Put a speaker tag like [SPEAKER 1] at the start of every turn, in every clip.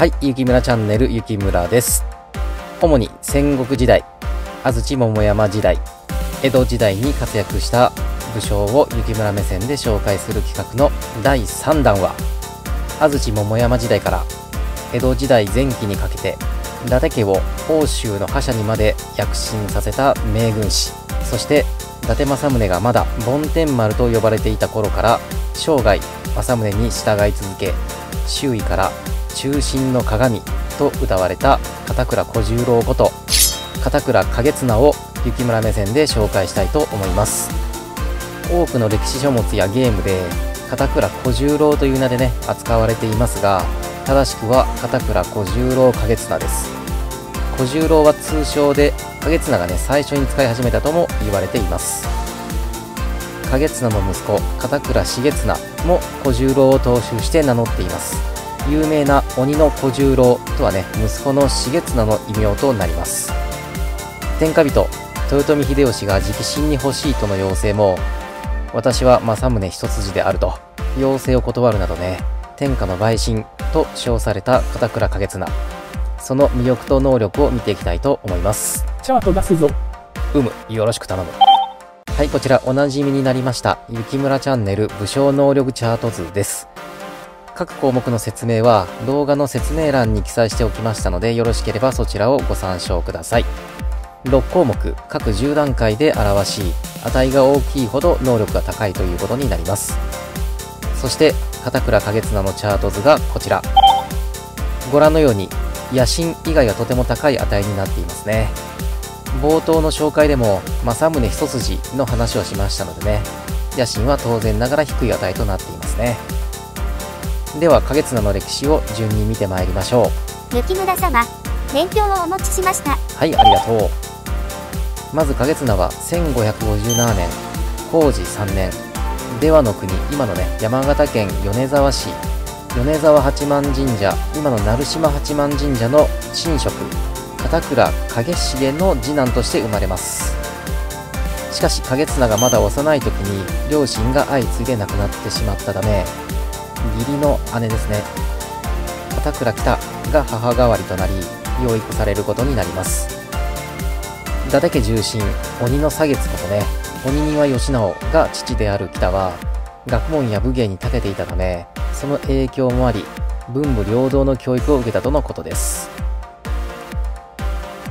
[SPEAKER 1] はい、雪村チャンネル雪村です。主に戦国時代、安土桃山時代、江戸時代に活躍した武将を雪村目線で紹介する企画の第3弾は、安土桃山時代から江戸時代前期にかけて、伊達家を欧州の覇者にまで躍進させた名軍師、そして伊達政宗がまだ梵天丸と呼ばれていた頃から生涯政宗に従い続け周囲から中心の鏡と歌われた片倉小十郎こと片倉景綱を雪村目線で紹介したいと思います。多くの歴史書物やゲームで片倉小十郎という名でね扱われていますが正しくは片倉小十郎景綱です。小十郎は通称で景綱がね最初に使い始めたとも言われています。景綱の息子片倉重綱も小十郎を踏襲して名乗っています。有名な鬼の小十郎とはね息子の重綱の異名となります。天下人豊臣秀吉が直臣に欲しいとの要請も私は政宗一筋であると要請を断るなどね天下の陪審と称された片倉景綱。その魅力と能力を見ていきたいと思います。
[SPEAKER 2] チャート出すぞ。
[SPEAKER 1] うむよろしく頼む。はいこちらおなじみになりました雪村チャンネル武将能力チャート図です各項目の説明は動画の説明欄に記載しておきましたのでよろしければそちらをご参照ください。6項目各10段階で表し値が大きいほど能力が高いということになります。そして片倉景綱のチャート図がこちら。ご覧のように野心以外はとても高い値になっていますね。冒頭の紹介でも政宗一筋の話をしましたのでね野心は当然ながら低い値となっていますね。では影綱の歴史を順に見てまいりましょ
[SPEAKER 3] う。雪村様年表をお持ちしました。
[SPEAKER 1] はいありがとう。まず影綱は1557年工事3年。出羽の国今のね山形県米沢市。米沢八幡神社今の鳴島八幡神社の神職。片倉景重の次男として生まれます。しかし景綱がまだ幼い時に両親が相次いで亡くなってしまったため義理の姉ですね。片倉北が母代わりとなり養育されることになります。伊達家重臣鬼の差月ことね鬼庭義直が父である北は学問や武芸に長けていたためその影響もあり文武両道の教育を受けたとのことです。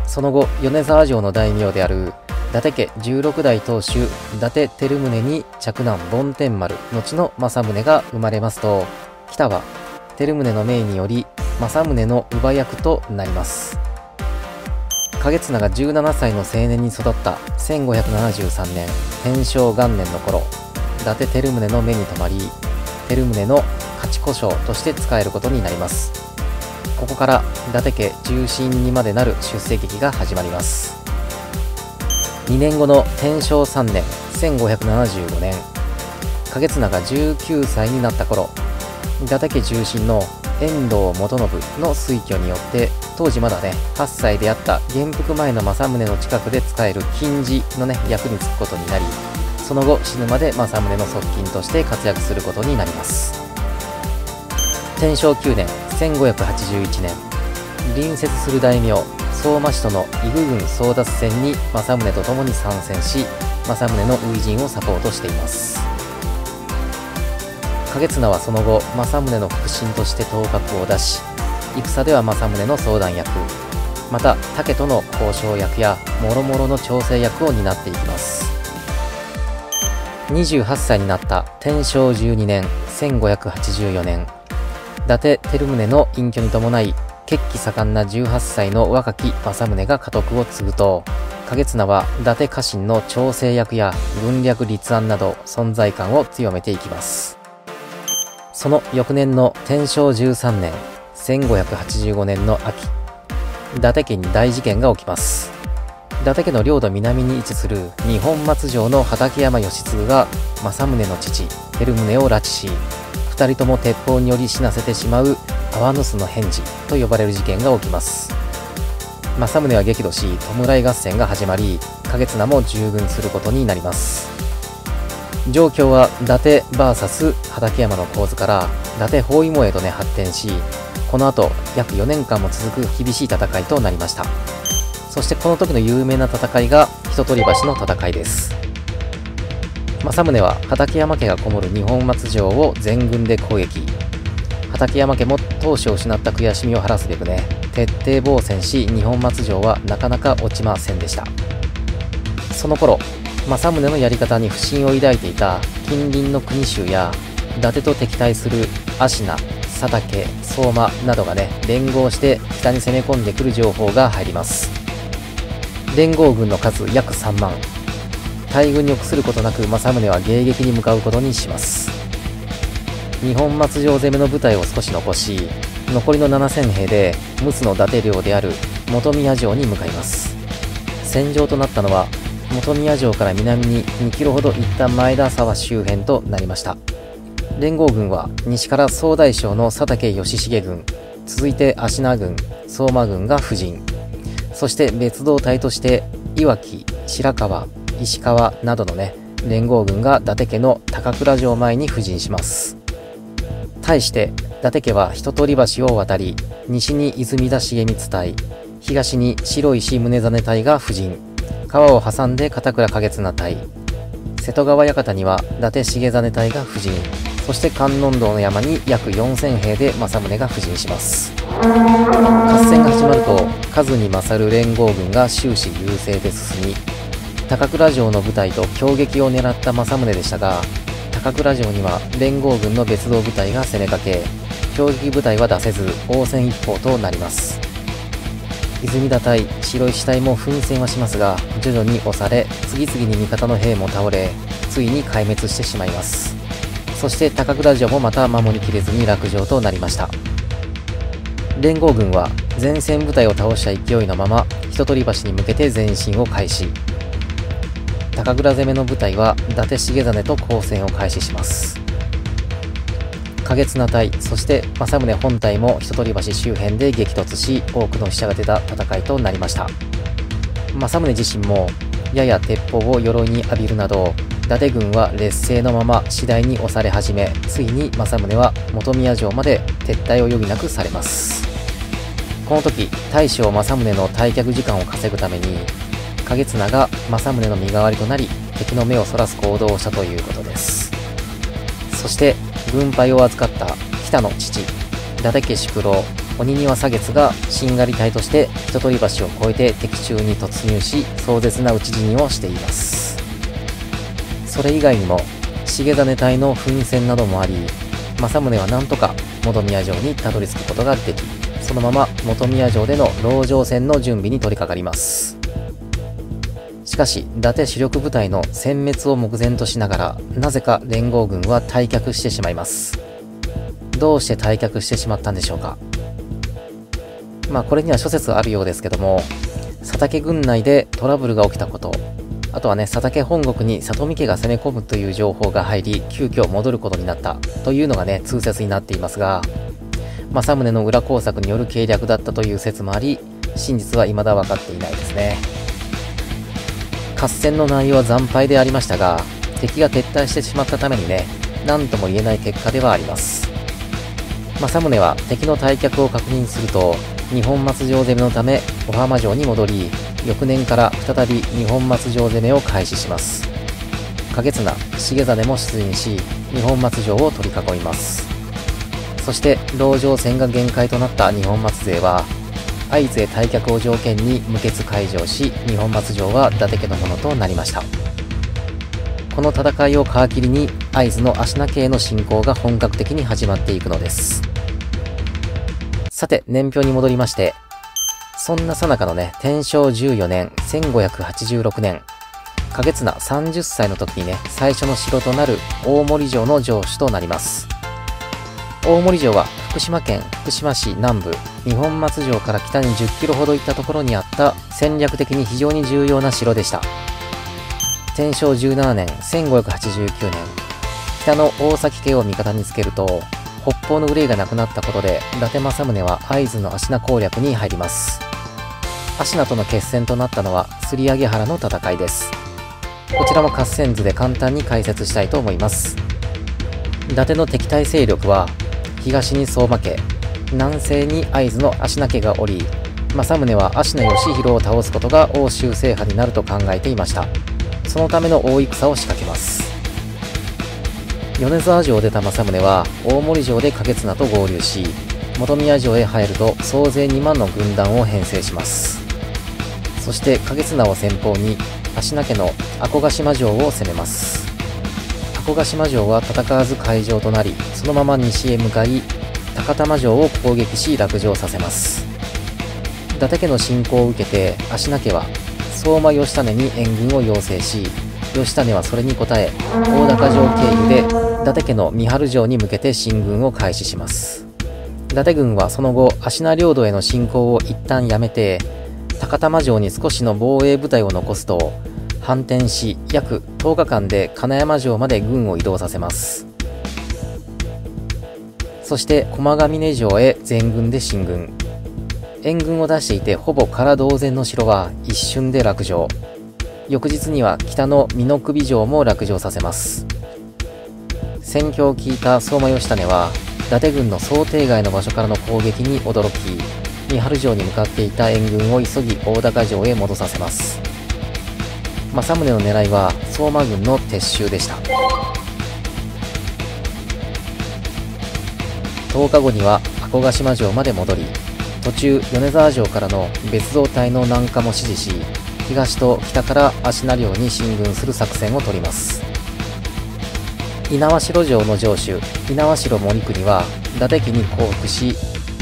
[SPEAKER 1] その後米沢城の大名である伊達家16代当主伊達照宗に嫡男梵天丸後の政宗が生まれますと北は照宗の命により政宗の乳母役となります。景綱が17歳の青年に育った1573年天正元年の頃伊達照宗の目に留まり照宗の勝ち故障として使えることになります。ここから伊達家中心にまでなる出世劇が始まります。2年後の天正3年1575年。景綱が19歳になった頃伊達家中心の遠藤元信の推挙によって当時まだね8歳であった元服前の政宗の近くで使える金次のね役に就くことになりその後死ぬまで政宗の側近として活躍することになります。天正9年1581年。隣接する大名相馬氏との伊具軍争奪戦に政宗と共に参戦し政宗の初陣をサポートしています。景綱はその後政宗の腹心として頭角を出し戦では政宗の相談役また武との交渉役や諸々の調整役を担っていきます。28歳になった天正12年1584年。伊達照宗の隠居に伴い血気盛んな18歳の若き政宗が家督を継ぐと、景綱は伊達家臣の調整役や軍略立案など存在感を強めていきます。その翌年の天正13年、1585年の秋、伊達家に大事件が起きます。伊達家の領土南に位置する日本松城の畠山義継が政宗の父、照宗を拉致し、二人とも鉄砲により死なせてしまう阿波の返事と呼ばれる事件が起きます。政宗は激怒し弔い合戦が始まり景綱も従軍することになります。状況は伊達 VS 畠山の構図から伊達包囲網へとね発展しこの後約4年間も続く厳しい戦いとなりました。そしてこの時の有名な戦いが人取り橋の戦いです。政宗は畠山家がこもる二本松城を全軍で攻撃。畠山家も当初失った悔しみを晴らすべくね徹底防戦し二本松城はなかなか落ちませんでした。その頃政宗のやり方に不信を抱いていた近隣の国衆や伊達と敵対する芦名佐竹相馬などがね連合して北に攻め込んでくる情報が入ります。連合軍の数約3万。大軍に臆することなく政宗は迎撃に向かうことにします。日本松城攻めの部隊を少し残し残りの7000兵で陸奥の伊達領である本宮城に向かいます。戦場となったのは本宮城から南に2キロほど行った前田沢周辺となりました。連合軍は西から総大将の佐竹義重軍続いて芦名軍相馬軍が布陣。そして別動隊としていわき白川石川などのね連合軍が伊達家の高倉城前に布陣します。対して伊達家は一通り橋を渡り西に泉田重光隊東に白石宗真隊が布陣川を挟んで片倉景綱隊瀬戸川館には伊達重実隊が布陣そして観音堂の山に約4000兵で政宗が布陣します。合戦が始まると数に勝る連合軍が終始優勢で進み高倉城の部隊と攻撃を狙った政宗でしたが高倉城には連合軍の別動部隊が攻めかけ攻撃部隊は出せず応戦一方となります。泉田隊白石隊も奮戦はしますが徐々に押され次々に味方の兵も倒れついに壊滅してしまいます。そして高倉城もまた守りきれずに落城となりました。連合軍は前線部隊を倒した勢いのまま人取橋に向けて前進を開始。高倉攻めの部隊は伊達重実と交戦を開始します。景綱隊そして政宗本体も人取橋周辺で激突し多くの死者が出た戦いとなりました。政宗自身もやや鉄砲を鎧に浴びるなど伊達軍は劣勢のまま次第に押され始めついに政宗は本宮城まで撤退を余儀なくされます。この時大将政宗の退却時間を稼ぐために景綱が政宗の身代わりとなり敵の目をそらす行動をしたということです。そして軍配を預かった北の父伊達家宿老鬼庭左月がしんがり隊として人取り橋を越えて敵中に突入し壮絶な討ち死にをしています。それ以外にも重実隊の奮戦などもあり政宗はなんとか本宮城にたどり着くことができそのまま本宮城での籠城戦の準備に取り掛かります。かし伊達主力部隊の殲滅を目前としながらなぜか連合軍は退却してしまいますどうして退却してしまったんでしょうかまあこれには諸説あるようですけども佐竹軍内でトラブルが起きたことあとはね、佐竹本国に里見家が攻め込むという情報が入り、急遽戻ることになったというのがね、通説になっていますが、政宗の裏工作による計略だったという説もあり、真実は未だ分かっていないですね。合戦の内容は惨敗でありましたが、敵が撤退してしまったためにね、何とも言えない結果ではあります。政宗は敵の退却を確認すると、日本松城攻めのため、小浜城に戻り、翌年から再び日本松城攻めを開始します景綱重実も出陣し日本松城を取り囲みますそして籠城戦が限界となった日本松勢は会津へ退却を条件に無血開城し日本松城は伊達家のものとなりましたこの戦いを皮切りに会津の芦名家への侵攻が本格的に始まっていくのですさて年表に戻りましてそんなさなかのね、天正14年、1586年、景綱30歳の時にね、最初の城となる大森城の城主となります。大森城は福島県福島市南部、二本松城から北に10キロほど行ったところにあった戦略的に非常に重要な城でした。天正17年、1589年、北の大崎家を味方につけると、北方の憂いがなくなったことで、伊達政宗は会津の芦名攻略に入ります。芦名との決戦となったのは釣り上げ原の戦いですこちらも合戦図で簡単に解説したいと思います伊達の敵対勢力は東に相馬家。南西に会津の足名家がおり政宗は足名義弘を倒すことが欧州制覇になると考えていました。そのための大戦を仕掛けます。米沢城を出た政宗は大森城で景綱と合流し本宮城へ入ると総勢2万の軍団を編成します。そして景綱を先方に足名家の阿古ヶ島城を攻めます。阿古ヶ島城は戦わず会場となりそのまま西へ向かい高玉城を攻撃し落城させます。伊達家の侵攻を受けて足名家は相馬義種に援軍を要請し義種はそれに応え大高城経由で伊達家の三春城に向けて進軍を開始します。伊達軍はその後芦名領土への侵攻を一旦やめて高玉城に少しの防衛部隊を残すと反転し約10日間で金山城まで軍を移動させます。そして駒ヶ峰城へ全軍で進軍。援軍を出していてほぼ空同然の城は一瞬で落城。翌日には北の美濃首城も落城させます。戦況を聞いた相馬義種は伊達軍の想定外の場所からの攻撃に驚き三春城に向かっていた援軍を急ぎ大高城へ戻させます。政宗の狙いは相馬軍の撤収でした。10日後には阿古ヶ島城まで戻り途中米沢城からの別動隊の南下も指示し東と北から芦名領に進軍する作戦を取ります。猪苗代城の城主猪苗代森国は伊達家に降伏し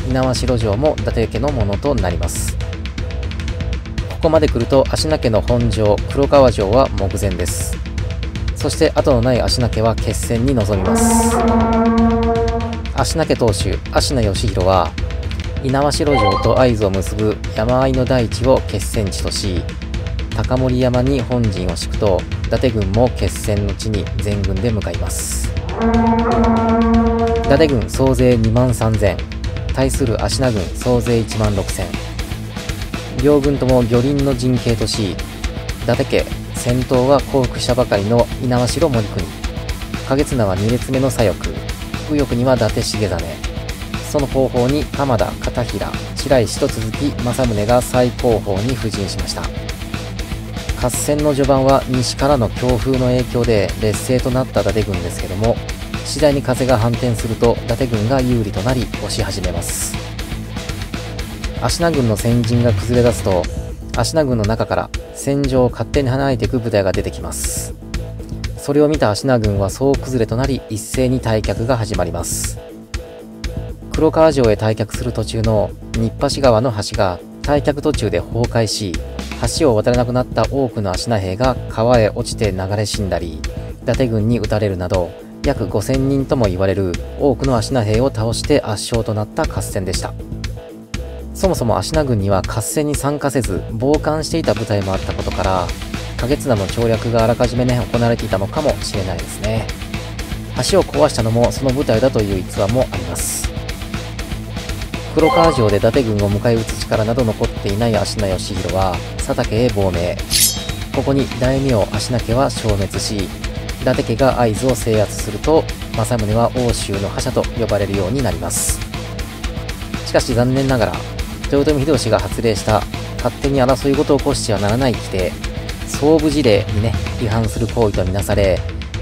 [SPEAKER 1] 猪苗代城も伊達家のものとなります。ここまで来ると芦名家の本城黒川城は目前です。そして後のない芦名家は決戦に臨みます。芦名家当主芦名義弘は猪苗代城と会津を結ぶ山あいの大地を決戦地とし高森山に本陣を敷くと伊達軍も決戦の地に全軍で向かいます。伊達軍総勢2万3000対する芦名軍総勢1万6000両軍とも魚鱗の陣形とし伊達家戦闘は降伏したばかりの猪苗代森国。景綱は2列目の左翼。右翼には伊達重実。その後方に鎌田片平白石と続き政宗が最後方に布陣しました。合戦の序盤は西からの強風の影響で劣勢となった伊達軍ですけども次第に風が反転すると伊達軍が有利となり押し始めます。芦名軍の先陣が崩れ出すと芦名軍の中から戦場を勝手に離れていく部隊が出てきますそれを見た芦名軍は総崩れとなり一斉に退却が始まります黒川城へ退却する途中の日橋川の橋が退却途中で崩壊し橋を渡れなくなった多くの足名兵が川へ落ちて流れ死んだり、伊達軍に撃たれるなど、約5000人とも言われる多くの足名兵を倒して圧勝となった合戦でした。そもそも足名軍には合戦に参加せず、傍観していた部隊もあったことから、影綱の調略があらかじめね、行われていたのかもしれないですね。橋を壊したのもその部隊だという逸話もあります。黒川城で伊達軍を迎え撃つ力など残っていない足名義弘は佐竹へ亡命ここに大名足名家は消滅し伊達家が会津を制圧すると政宗は欧州の覇者と呼ばれるようになりますしかし残念ながら豊臣秀吉が発令した勝手に争い事を起こしてはならない規定総部事例にね違反する行為とみなされ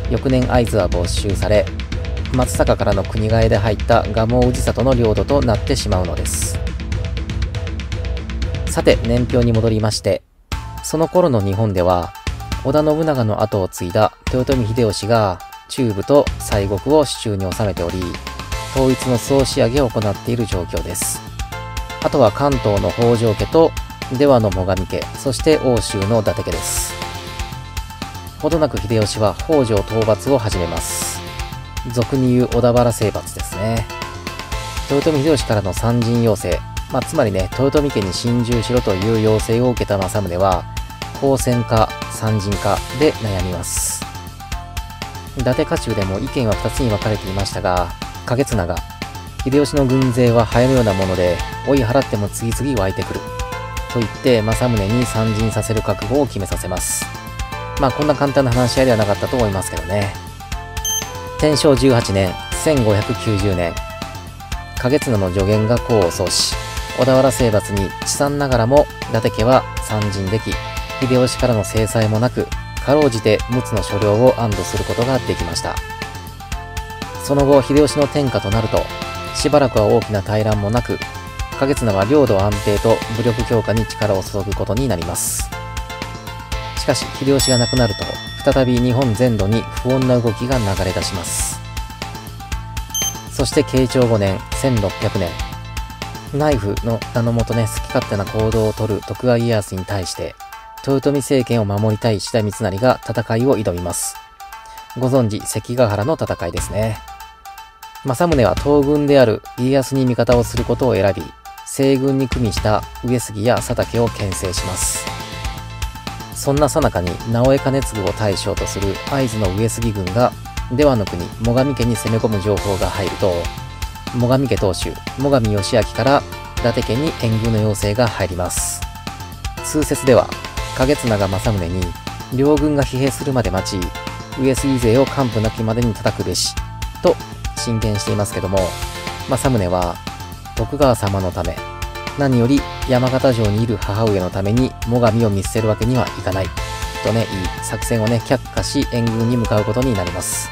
[SPEAKER 1] 翌年会津は没収され松坂からの国替えで入った蒲生氏里の領土となってしまうのです。さて、年表に戻りまして、その頃の日本では、織田信長の後を継いだ豊臣秀吉が中部と西国を手中に収めており、統一の総仕上げを行っている状況です。あとは関東の北条家と出羽の最上家、そして欧州の伊達家です。ほどなく秀吉は北条討伐を始めます。俗に言う小田原征伐ですね。豊臣秀吉からの参陣要請、まあ、つまりね、豊臣家に侵入しろという要請を受けた政宗は、公戦か参陣かで悩みます。伊達家中でも意見は2つに分かれていましたが、景綱が、秀吉の軍勢はハエのようなもので、追い払っても次々湧いてくる。と言って政宗に参陣させる覚悟を決めさせます。まあこんな簡単な話し合いではなかったと思いますけどね。天正18年、1590年、景綱の助言が功を奏し、小田原征伐に地産ながらも伊達家は参陣でき、秀吉からの制裁もなく、かろうじて陸奥の所領を安堵することができました。その後、秀吉の天下となると、しばらくは大きな大乱もなく、景綱は領土安定と武力強化に力を注ぐことになります。しかし、秀吉が亡くなると、再び日本全土に不穏な動きが流れ出します。そして慶長5年、1600年、ナイフの名のもとね、好き勝手な行動をとる徳川家康に対して、豊臣政権を守りたい志田三成が戦いを挑みます。ご存知、関ヶ原の戦いですね。政宗は東軍である家康に味方をすることを選び、西軍に組みした上杉や佐竹を牽制します。そんな最中に直江兼次を対象とする会津の上杉軍が出羽の国最上家に攻め込む情報が入ると、最上家当主、最上義明から伊達家に援軍の要請が入ります。通説では、景綱が政宗に、両軍が疲弊するまで待ち、上杉勢を完膚なきまでに叩くべし、と進言していますけども、政宗は、徳川様のため、何より山形城にいる母上のために最上を見捨てるわけにはいかない。とね、いい作戦をね、却下し援軍に向かうことになります。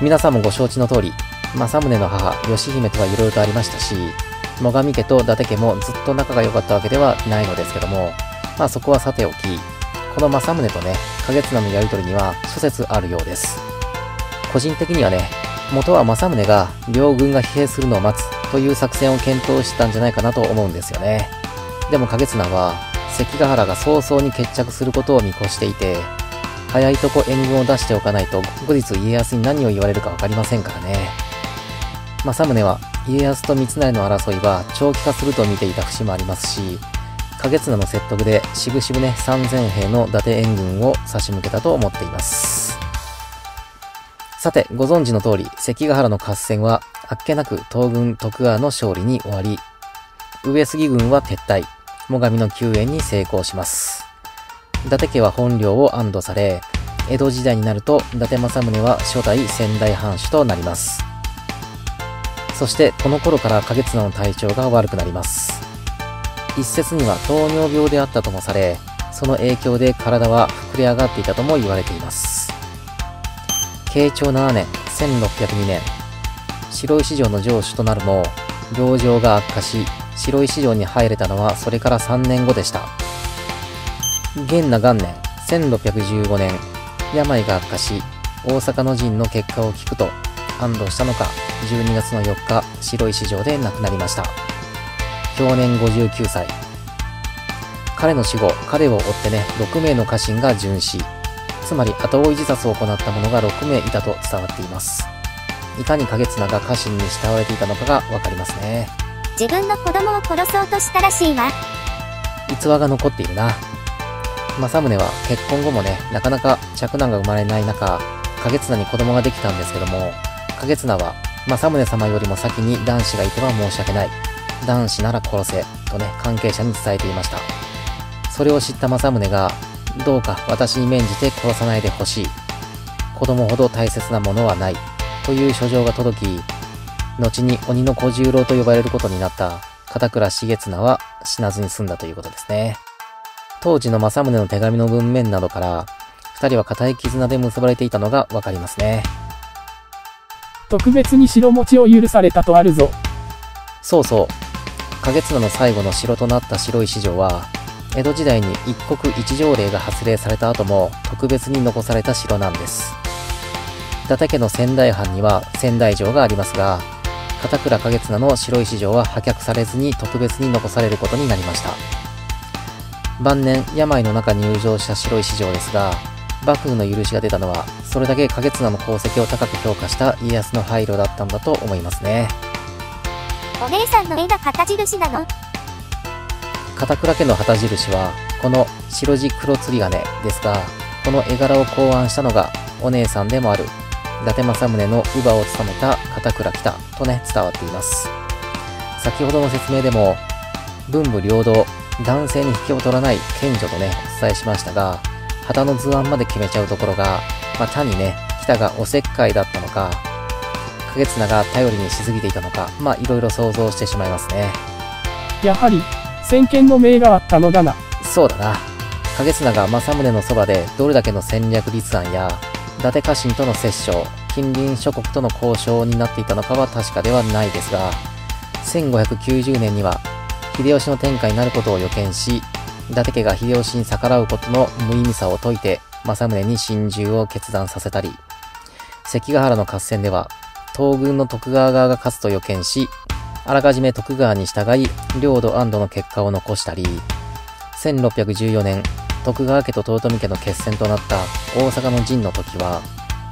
[SPEAKER 1] 皆さんもご承知の通り、政宗の母、義姫とは色々とありましたし、最上家と伊達家もずっと仲が良かったわけではないのですけども、まあそこはさておき、この政宗とね、景綱のやりとりには諸説あるようです。個人的にはね、元は政宗が両軍が疲弊するのを待つという作戦を検討したんじゃないかなと思うんですよね。でも景綱は関ヶ原が早々に決着することを見越していて、早いとこ援軍を出しておかないと後日家康に何を言われるか分かりませんからね。政宗は家康と三成の争いは長期化すると見ていた節もありますし、景綱の説得でしぶしぶね3000兵の伊達援軍を差し向けたと思っています。さて、ご存知の通り、関ヶ原の合戦は、あっけなく東軍徳川の勝利に終わり、上杉軍は撤退、最上の救援に成功します。伊達家は本領を安堵され、江戸時代になると伊達政宗は初代仙台藩主となります。そしてこの頃から景綱の体調が悪くなります。一説には糖尿病であったともされ、その影響で体は膨れ上がっていたとも言われています。慶長7年、1602年、白石城の城主となるも、病状が悪化し、白石城に入れたのはそれから3年後でした。元那元年、1615年、病が悪化し、大阪の陣の結果を聞くと、安堵したのか、12月の4日、白石城で亡くなりました。享年59歳。彼の死後、彼を追ってね、6名の家臣が殉死。つまり後追い自殺を行った者が6名いたと伝わっています。いかに景綱が家臣に慕われていたのかがわかりますね。
[SPEAKER 3] 自分の子供を殺そうとしたらしいわ。
[SPEAKER 1] 逸話が残っているな。政宗は結婚後もね、なかなか嫡男が生まれない中、景綱に子供ができたんですけども、景綱は政宗様よりも先に男子がいては申し訳ない。男子なら殺せ、とね、関係者に伝えていました。それを知った政宗が、どうか私に免じて殺さないでほしい。子供ほど大切なものはない。という書状が届き、後に鬼の小十郎と呼ばれることになった片倉重綱は死なずに済んだということですね。当時の政宗の手紙の文面などから、二人は固い絆で結ばれていたのがわかりますね。
[SPEAKER 2] 特別に城持ちを許されたとあるぞ。
[SPEAKER 1] そうそう。景綱の最後の城となった白石城は、江戸時代に一国一条例が発令された後も特別に残された城なんです。伊達家の仙台藩には仙台城がありますが、片倉景綱の白石城は破却されずに特別に残されることになりました。晩年、病の中に入場した白石城ですが、幕府の許しが出たのは、それだけ景綱の功績を高く評価した家康の配慮だったんだと思いますね。
[SPEAKER 3] お姉さんの絵が旗印なの
[SPEAKER 1] 片倉家の旗印は、この白地黒釣り金ですが、この絵柄を考案したのがお姉さんでもある伊達政宗の乳母を務めた片倉北とね、伝わっています。先ほどの説明でも、文武両道、男性に引けを取らない賢女とね、お伝えしましたが、旗の図案まで決めちゃうところが、まあ、単にね、北がおせっかいだったのか、影綱が頼りにしすぎていたのか、まあいろいろ想像してしまいますね。
[SPEAKER 2] やはり、先見の明があったのだな。
[SPEAKER 1] そうだな。影綱が政宗のそばでどれだけの戦略立案や、伊達家臣との折衝、近隣諸国との交渉になっていたのかは確かではないですが、1590年には秀吉の天下になることを予見し、伊達家が秀吉に逆らうことの無意味さを説いて、政宗に心中を決断させたり、関ヶ原の合戦では、東軍の徳川側が勝つと予見し、あらかじめ徳川に従い、領土安堵の結果を残したり、1614年、徳川家と豊臣家の決戦となった大阪の陣の時は、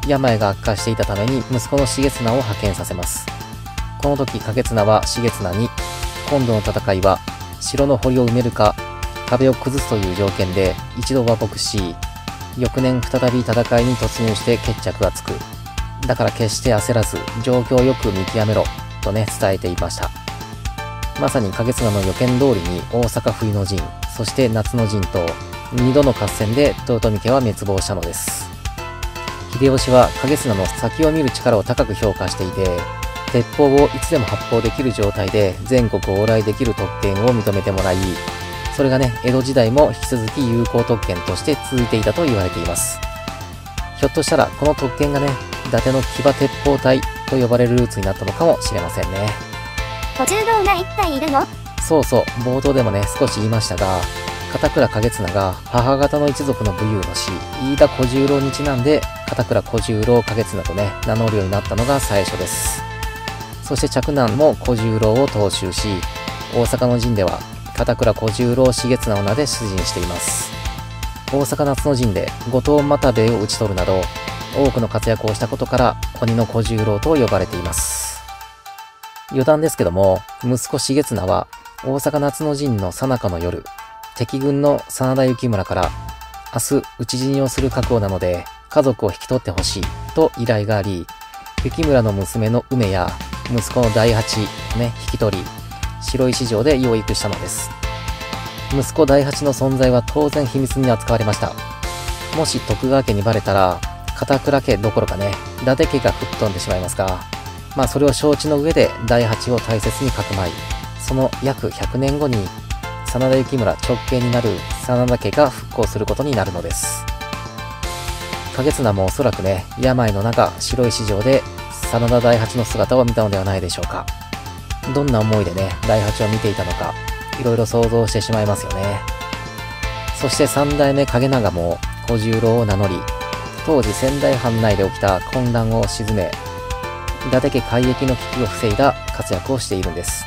[SPEAKER 1] 病が悪化していたために息子の重綱を派遣させます。この時、景綱は重綱に、今度の戦いは、城の堀を埋めるか、壁を崩すという条件で一度和睦し、翌年再び戦いに突入して決着がつく。だから決して焦らず、状況をよく見極めろ、とね、伝えていました。まさに景綱の予見通りに大阪冬の陣、そして夏の陣と、2度の合戦で豊臣家は滅亡したのです。秀吉は景綱の先を見る力を高く評価していて、鉄砲をいつでも発砲できる状態で全国往来できる特権を認めてもらい、それがね、江戸時代も引き続き有効特権として続いていたと言われています。ひょっとしたらこの特権がね、伊達の騎馬鉄砲隊と呼ばれるルーツになったのかもしれませんね。
[SPEAKER 3] 小十郎が一体いるの？
[SPEAKER 1] そうそう、冒頭でもね、少し言いましたが、片倉景綱が母方の一族の武勇の死、飯田小十郎にちなんで、片倉小十郎景綱とね、名乗るようになったのが最初です。そして嫡男も小十郎を踏襲し、大阪の陣では片倉小十郎重綱の名で出陣しています。大阪夏の陣で後藤又兵衛を討ち取るなど、多くの活躍をしたことから鬼の小十郎と呼ばれています。余談ですけども、息子重綱は大阪夏の陣の最中の夜、敵軍の真田幸村から明日討ち死にをする覚悟なので家族を引き取ってほしいと依頼があり、幸村の娘の梅や息子の第八ね、引き取り、白石城で養育したのです。息子第八の存在は当然秘密に扱われました。もし徳川家にバレたら、片倉家どころかね、伊達家が吹っ飛んでしまいますが、まあそれを承知の上で第八を大切にかくまい、その約100年後に、真田幸村直系になる真田家が復興することになるのです。影綱もおそらくね、病の中、白石城で真田大八の姿を見たのではないでしょうか。どんな思いでね、大八を見ていたのか、いろいろ想像してしまいますよね。そして三代目影長も小十郎を名乗り、当時仙台藩内で起きた混乱を鎮め、伊達家改易の危機を防いだ活躍をしているんです。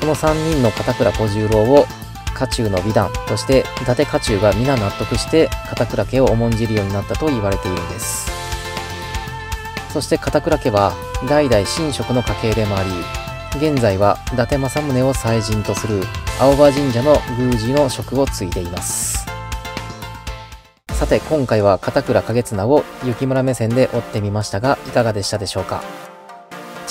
[SPEAKER 1] この3人の片倉小十郎を家中の美談として伊達家中が皆納得して片倉家を重んじるようになったと言われているんです。そして片倉家は代々神職の家系でもあり、現在は伊達政宗を祭神とする青葉神社の宮司の職を継いでいます。さて今回は片倉景綱を雪村目線で追ってみましたがいかがでしたでしょうか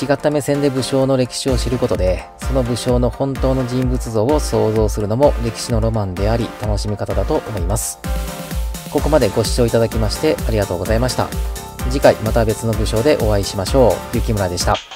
[SPEAKER 1] 違った目線で武将の歴史を知ることでその武将の本当の人物像を想像するのも歴史のロマンであり楽しみ方だと思いますここまでご視聴いただきましてありがとうございました次回また別の武将でお会いしましょう。雪村でした。